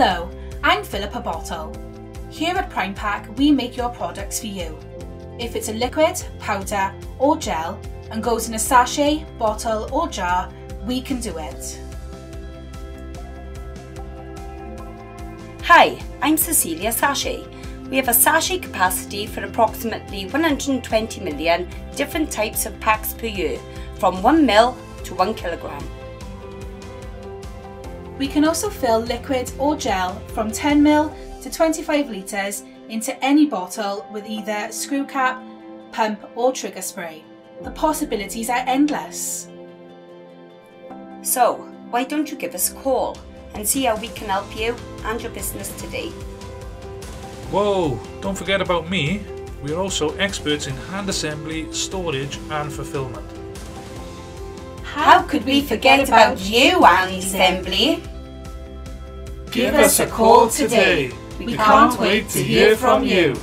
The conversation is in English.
Hello, I'm Philippa Bottle. Here at PrimePac, we make your products for you. If it's a liquid, powder, or gel, and goes in a sachet, bottle, or jar, we can do it. Hi, I'm Cecilia Sachet. We have a sachet capacity for approximately 120 million different types of packs per year, from 1 ml to 1 kilogram. We can also fill liquid or gel from 10ml to 25 litres into any bottle with either screw cap, pump or trigger spray. The possibilities are endless. So, why don't you give us a call and see how we can help you and your business today? Whoa, don't forget about me. We are also experts in hand assembly, storage and fulfillment. How could we forget about you, Andy Assembly? Give us a call today. We can't wait to hear from you.